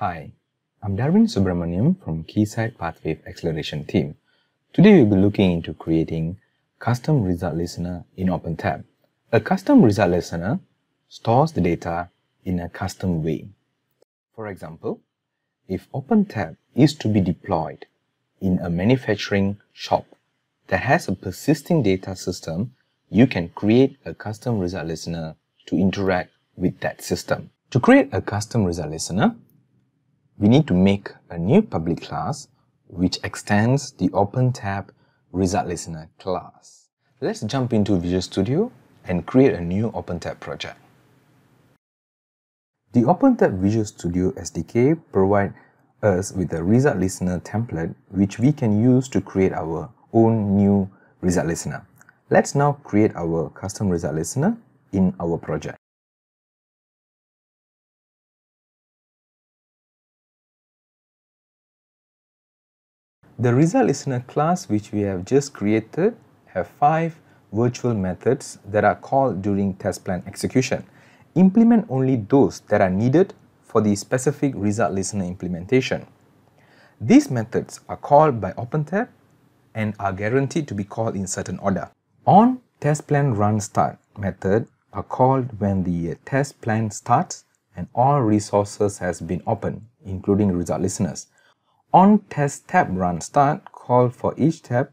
Hi, I'm Darwin Subramaniam from Keysight Pathwave Acceleration team. Today we'll be looking into creating custom result listener in OpenTAP. A custom result listener stores the data in a custom way. For example, if OpenTAP is to be deployed in a manufacturing shop that has a persisting data system, you can create a custom result listener to interact with that system. To create a custom result listener, we need to make a new public class which extends the OpenTAP Result Listener class. Let's jump into Visual Studio and create a new OpenTAP project. The OpenTAP Visual Studio SDK provides us with a result listener template which we can use to create our own new result listener. Let's now create our custom result listener in our project. The result listener class which we have just created have five virtual methods that are called during test plan execution. Implement only those that are needed for the specific result listener implementation. These methods are called by OpenTAP and are guaranteed to be called in certain order. On test plan run start method are called when the test plan starts and all resources has been opened, including result listeners. On test step run start, call for each tab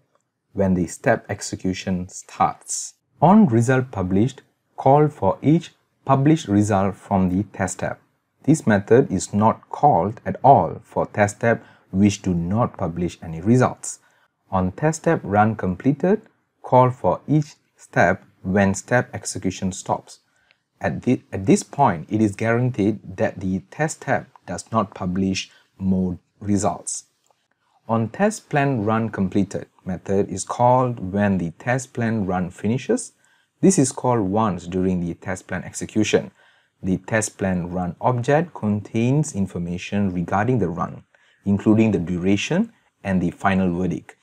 when the step execution starts. On result published, call for each published result from the test step. This method is not called at all for test step which do not publish any results. On test step run completed, call for each step when step execution stops. At, the, at this point, it is guaranteed that the test step does not publish more results. On test plan run completed method is called when the test plan run finishes. This is called once during the test plan execution. The test plan run object contains information regarding the run, including the duration and the final verdict.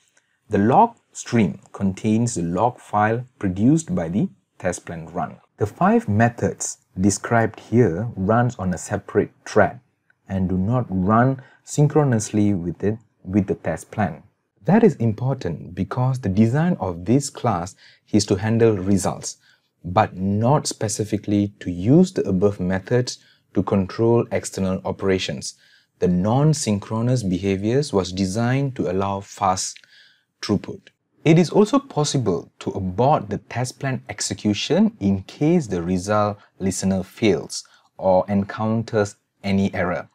The log stream contains the log file produced by the test plan run. The five methods described here runs on a separate thread and do not run synchronously with it with the test plan. That is important because the design of this class is to handle results, but not specifically to use the above methods to control external operations. The non-synchronous behaviors was designed to allow fast throughput. It is also possible to abort the test plan execution in case the result listener fails or encounters any error.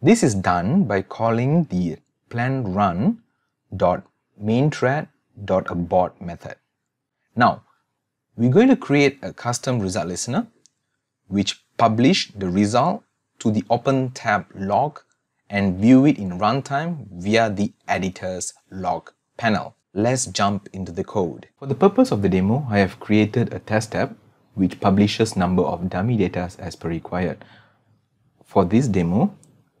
This is done by calling the plan run dot main thread dot abort method. Now, we're going to create a custom result listener which publish the result to the OpenTAP log and view it in runtime via the editor's log panel. Let's jump into the code. For the purpose of the demo, I have created a test step which publishes number of dummy data as per required. For this demo,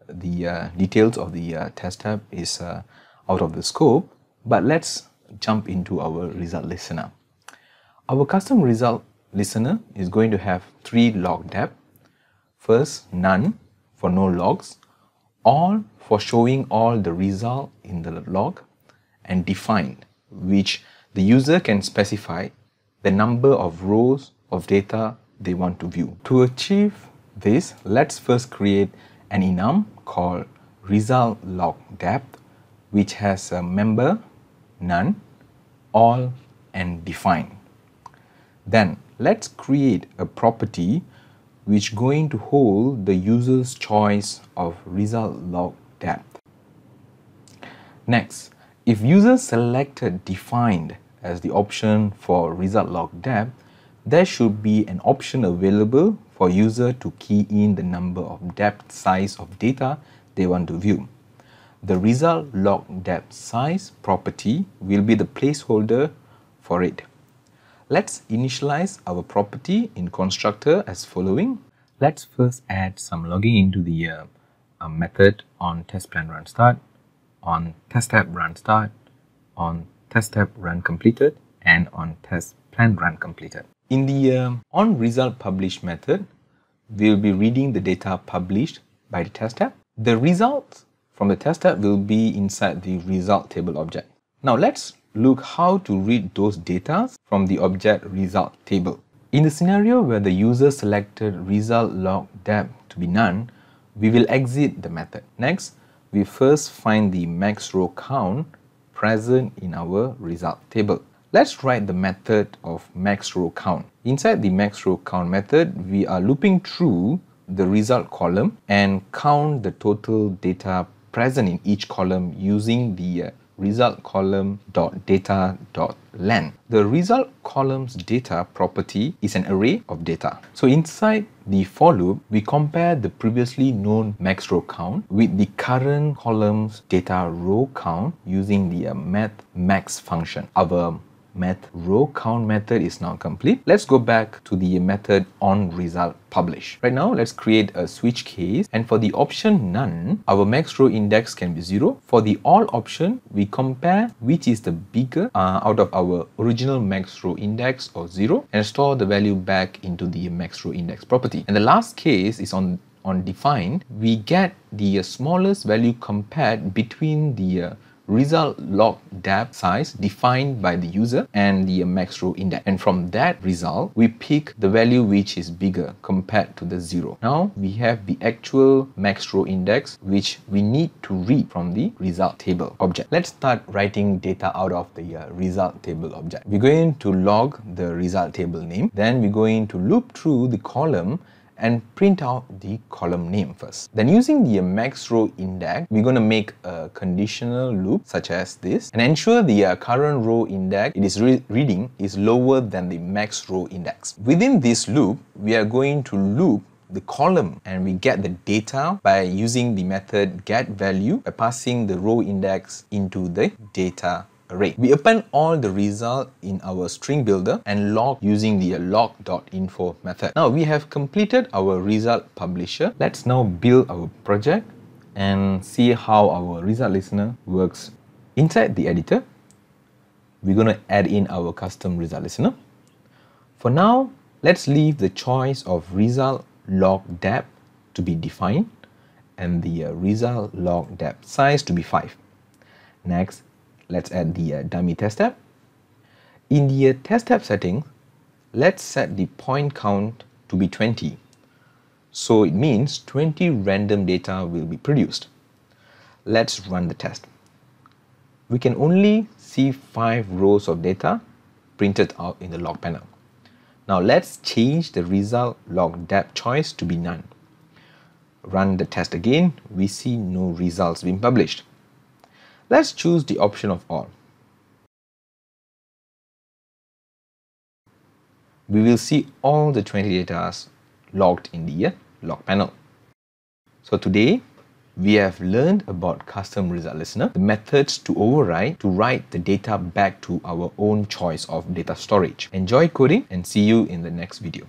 the uh, details of the uh, test step is uh, out of the scope, but let's jump into our result listener. Our custom result listener is going to have three log depth. First, none for no logs, all for showing all the result in the log, and defined, which the user can specify the number of rows of data they want to view. To achieve this, let's first create an enum called result log depth which has a member, none, all and define. Then let's create a property which going to hold the user's choice of result log depth. Next, if user selected defined as the option for result log depth, there should be an option available for user to key in the number of depth size of data they want to view. The result log depth size property will be the placeholder for it. Let's initialize our property in constructor as following. Let's first add some logging into the uh, uh, method on test plan run start, on test step run start, on test step run completed, and on test plan run completed. In the um, on result publish method, we'll be reading the data published by the test. The results from the test will be inside the result table object. Now let's look how to read those data from the object result table. In the scenario where the user selected result log depth to be none, we will exit the method. Next, we first find the max row count present in our result table. Let's write the method of max row count. Inside the max row count method, we are looping through the result column and count the total data present in each column using the uh, result column dot data dot len. The result column's data property is an array of data. So inside the for loop, we compare the previously known max row count with the current column's data row count using the uh, math max function. Our math row count method is now complete. Let's go back to the method on result publish. Right now, let's create a switch case and for the option none, our max row index can be zero. For the all option, we compare which is the bigger uh, out of our original max row index or zero and store the value back into the max row index property. And the last case is on on defined, we get the smallest value compared between the uh, result log depth size defined by the user and the max row index. And from that result, we pick the value which is bigger compared to the zero. Now we have the actual max row index which we need to read from the result table object. Let's start writing data out of the uh, result table object. We're going to log the result table name. Then we're going to loop through the column and print out the column name first. Then using the max row index, we're going to make a conditional loop such as this and ensure the uh, current row index it is re reading is lower than the max row index. Within this loop, we are going to loop the column and we get the data by using the method get value by passing the row index into the data array. We append all the result in our string builder and log using the log.info method. Now we have completed our result publisher. Let's now build our project and see how our result listener works. Inside the editor, we're going to add in our custom result listener. For now, let's leave the choice of result log depth to be defined and the uh, result log depth size to be 5. Next, let's add the uh, dummy test step. In the uh, test step setting, let's set the point count to be 20. So it means 20 random data will be produced. Let's run the test. We can only see 5 rows of data printed out in the log panel. Now let's change the result log depth choice to be none. Run the test again, we see no results being published. Let's choose the option of all. We will see all the 20 data logged in the uh, log panel. So today, we have learned about custom result listener, the methods to override to write the data back to our own choice of data storage. Enjoy coding and see you in the next video.